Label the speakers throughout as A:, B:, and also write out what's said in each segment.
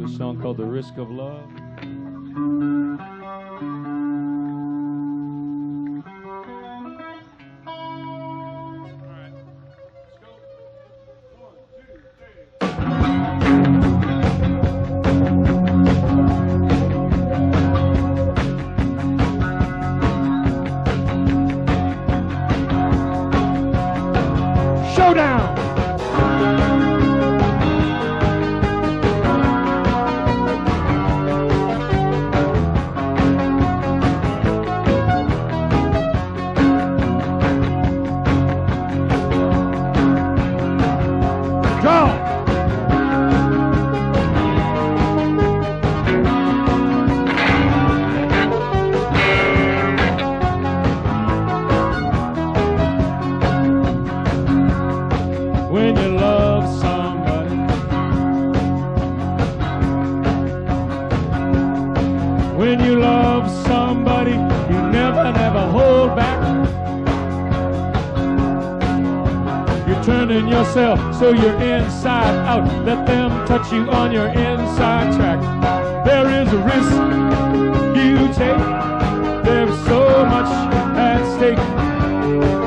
A: to a song called The Risk of Love. Showdown! When you love somebody, you never, never hold back. You're turning yourself so you're inside out. Let them touch you on your inside track. There is a risk you take. There's so much at stake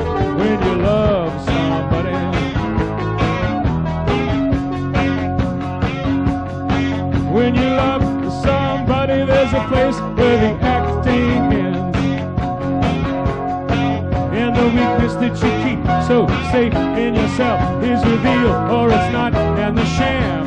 A: that you keep. So safe in yourself. Is revealed, or it's not, and the sham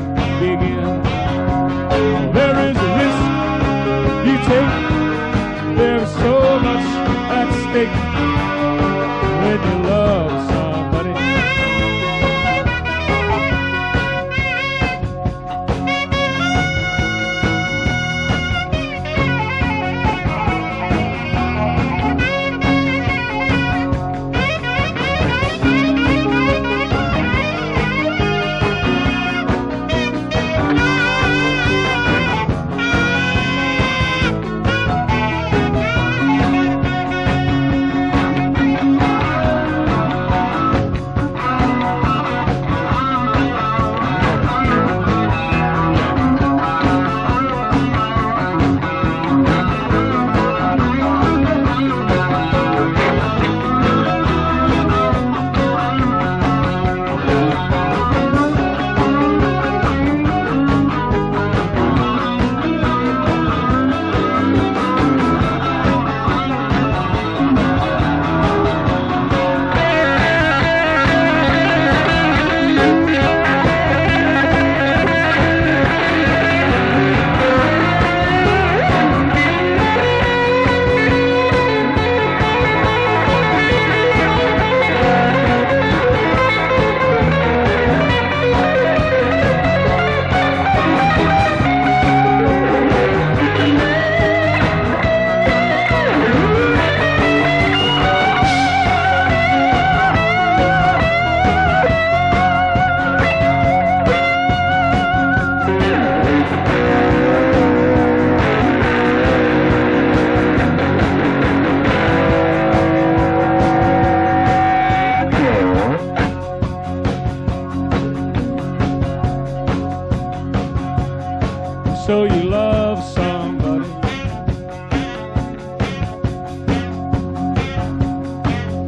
A: So you love somebody.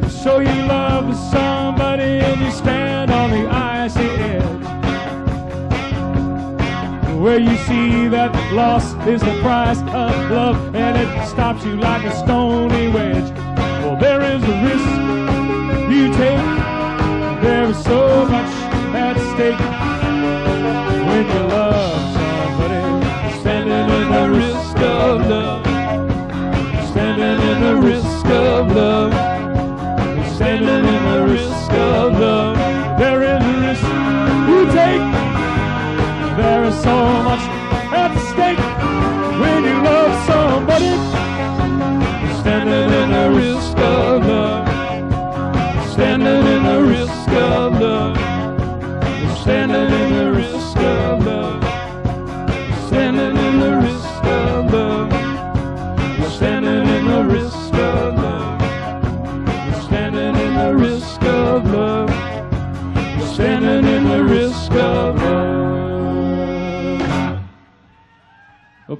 A: So you love somebody and you stand on the icy edge. Where you see that loss is the price of love and it stops you like a stony wedge. Well, there is a risk you take. There's so much at stake when you love love.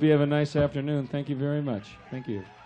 A: Hope you have a nice afternoon. Thank you very much. Thank you.